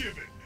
given.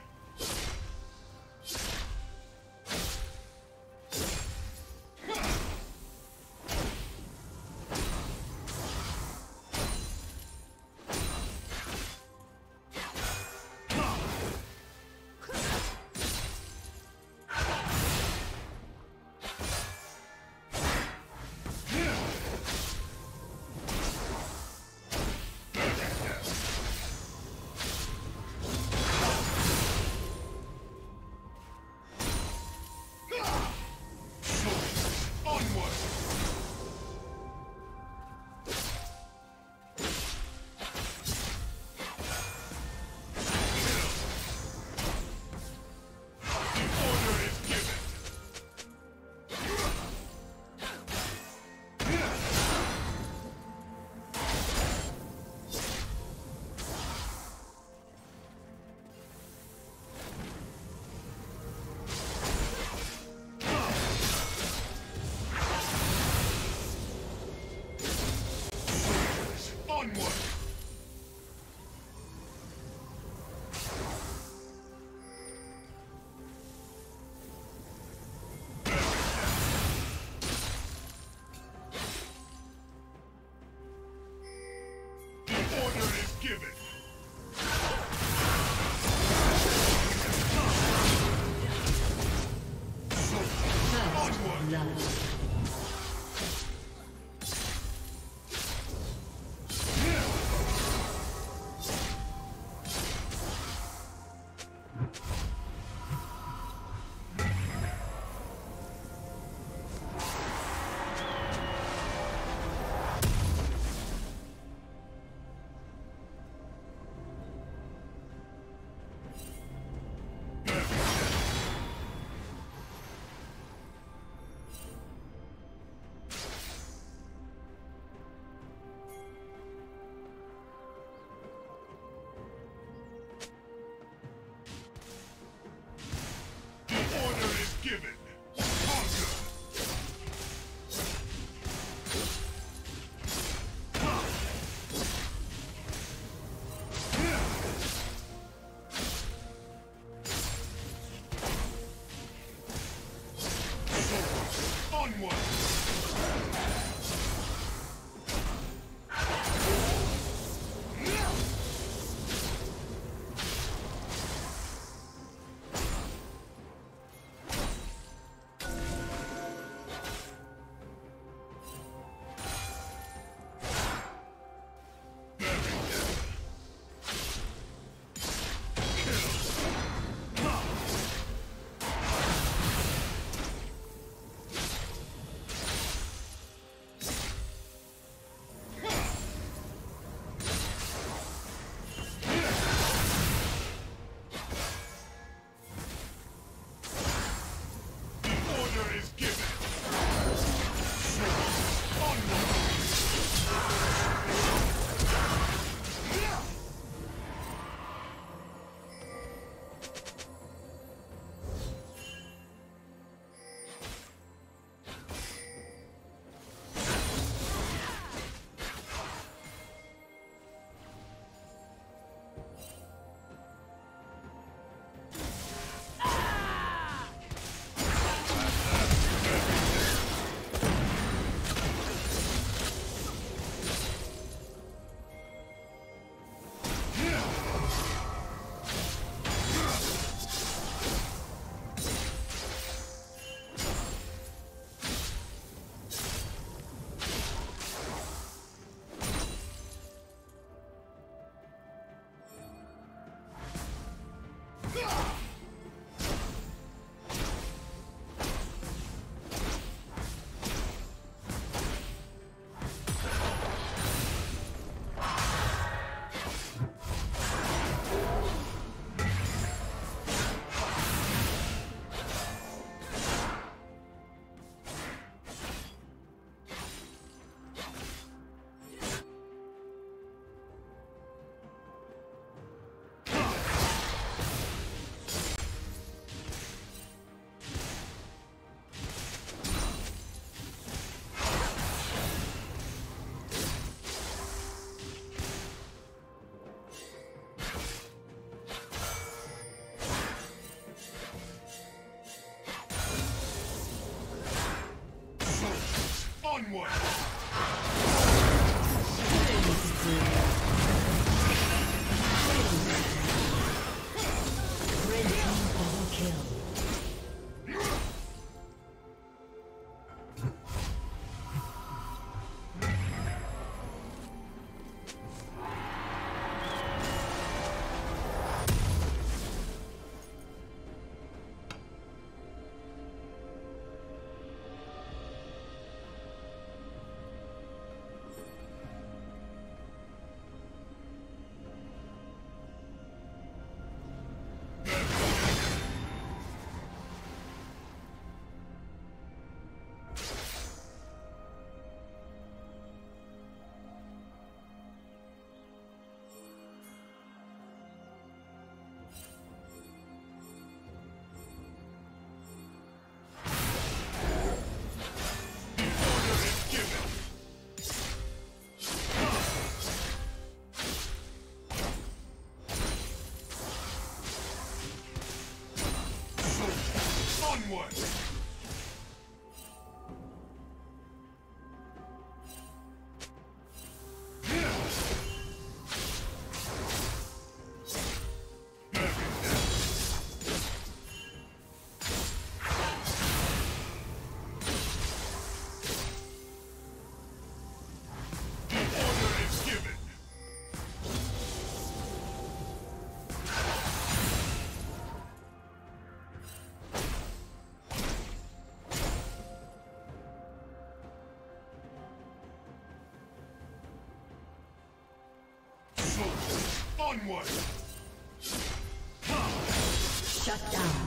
Shut down.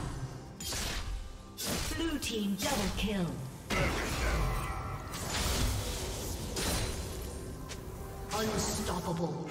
Blue team double kill. Unstoppable.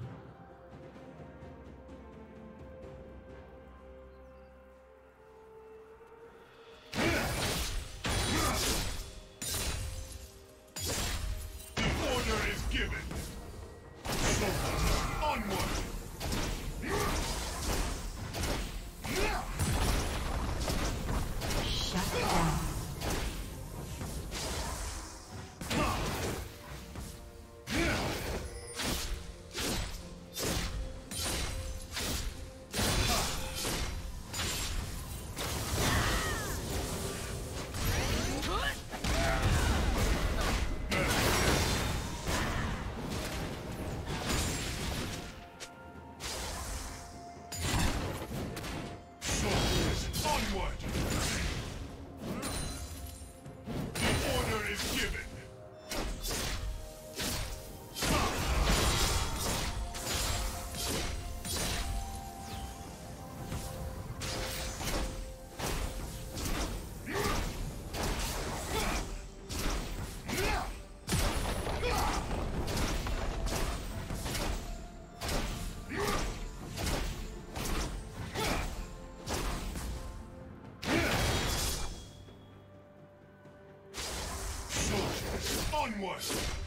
course.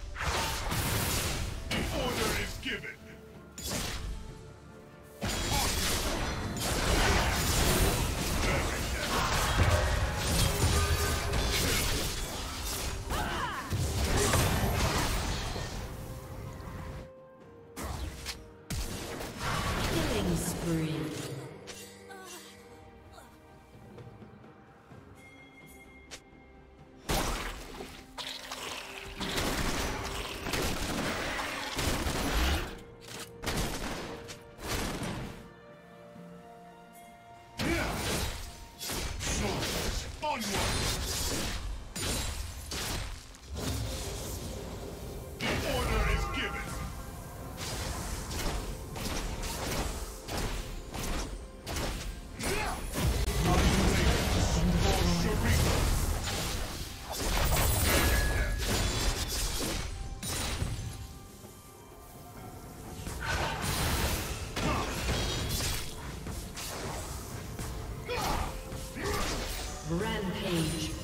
Rampage.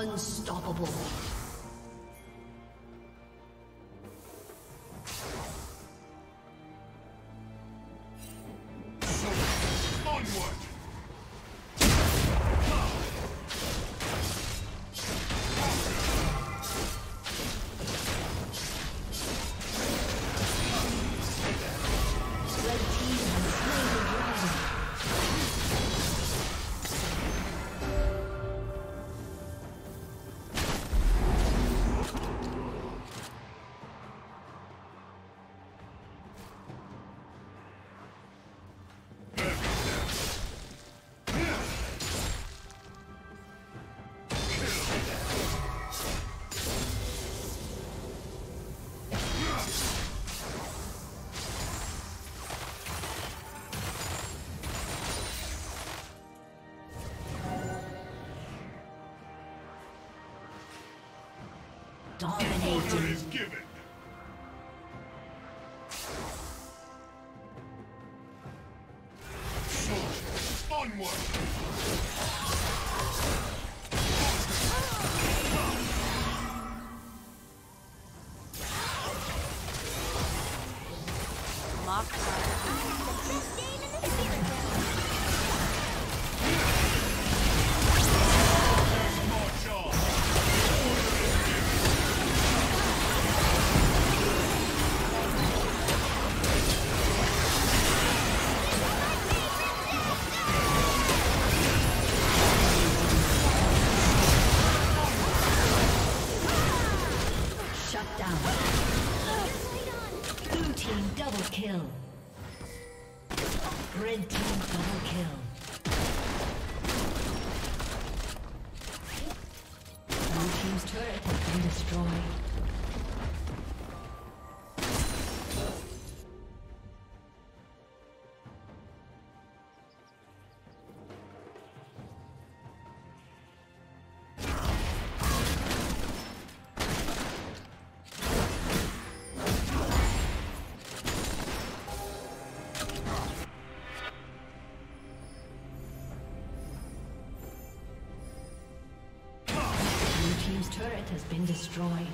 Unstoppable. Dominating. Onward! kill. Red team double has been destroyed.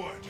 Onward!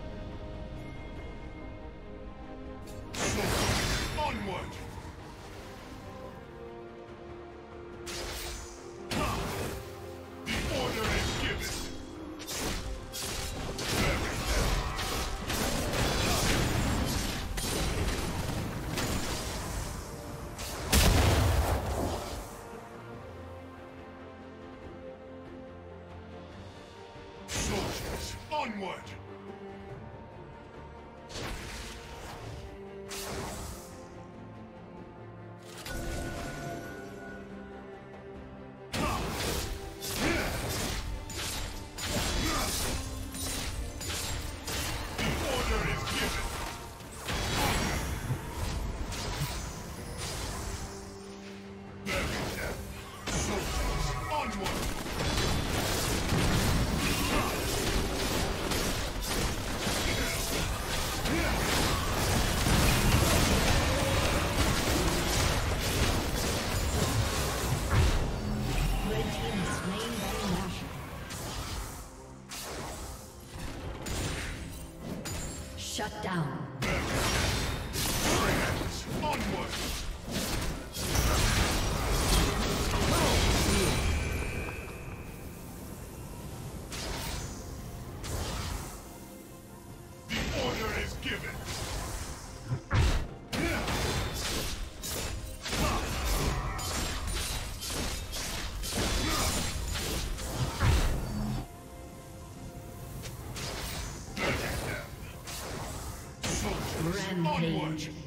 Onward! Down.